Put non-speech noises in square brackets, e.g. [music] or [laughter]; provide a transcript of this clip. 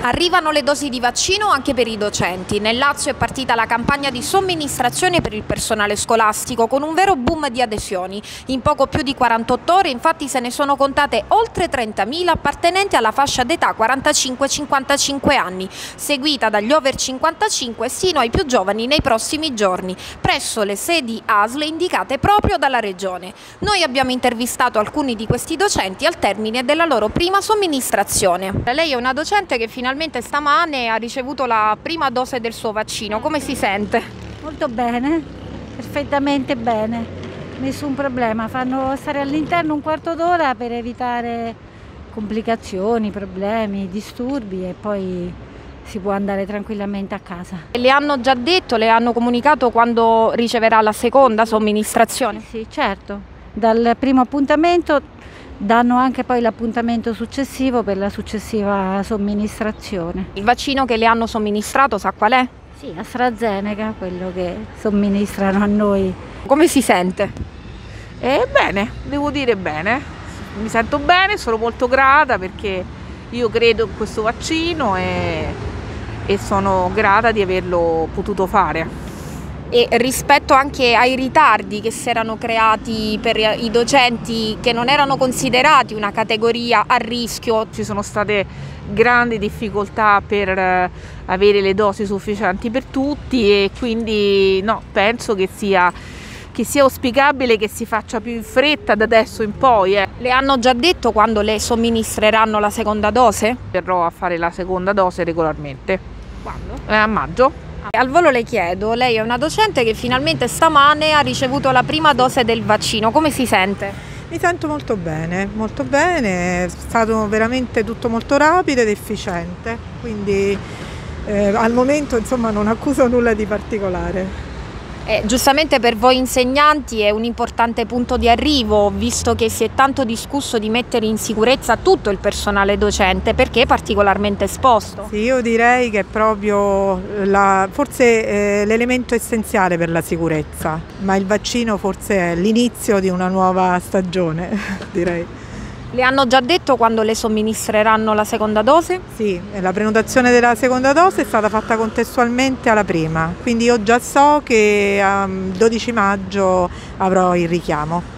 Arrivano le dosi di vaccino anche per i docenti. Nel Lazio è partita la campagna di somministrazione per il personale scolastico con un vero boom di adesioni. In poco più di 48 ore infatti se ne sono contate oltre 30.000 appartenenti alla fascia d'età 45-55 anni, seguita dagli over 55 sino ai più giovani nei prossimi giorni, presso le sedi ASL indicate proprio dalla Regione. Noi abbiamo intervistato alcuni di questi docenti al termine della loro prima somministrazione. Lei è una docente che finalmente finalmente stamane ha ricevuto la prima dose del suo vaccino. Come si sente? Molto bene, perfettamente bene, nessun problema. Fanno stare all'interno un quarto d'ora per evitare complicazioni, problemi, disturbi e poi si può andare tranquillamente a casa. Le hanno già detto, le hanno comunicato quando riceverà la seconda somministrazione? Sì, certo. Dal primo appuntamento danno anche poi l'appuntamento successivo per la successiva somministrazione. Il vaccino che le hanno somministrato sa qual è? Sì, AstraZeneca, quello che somministrano a noi. Come si sente? Eh, bene, devo dire bene. Mi sento bene, sono molto grata perché io credo in questo vaccino e, e sono grata di averlo potuto fare e rispetto anche ai ritardi che si erano creati per i docenti che non erano considerati una categoria a rischio. Ci sono state grandi difficoltà per eh, avere le dosi sufficienti per tutti e quindi no, penso che sia, che sia auspicabile che si faccia più in fretta da adesso in poi. Eh. Le hanno già detto quando le somministreranno la seconda dose? Verrò a fare la seconda dose regolarmente. Quando? Eh, a maggio. Al volo le chiedo, lei è una docente che finalmente stamane ha ricevuto la prima dose del vaccino, come si sente? Mi sento molto bene, molto bene, è stato veramente tutto molto rapido ed efficiente, quindi eh, al momento insomma non accuso nulla di particolare. Eh, giustamente per voi insegnanti è un importante punto di arrivo, visto che si è tanto discusso di mettere in sicurezza tutto il personale docente, perché è particolarmente esposto? Sì, io direi che è proprio la, forse eh, l'elemento essenziale per la sicurezza, ma il vaccino forse è l'inizio di una nuova stagione, [laughs] direi. Le hanno già detto quando le somministreranno la seconda dose? Sì, la prenotazione della seconda dose è stata fatta contestualmente alla prima, quindi io già so che a 12 maggio avrò il richiamo.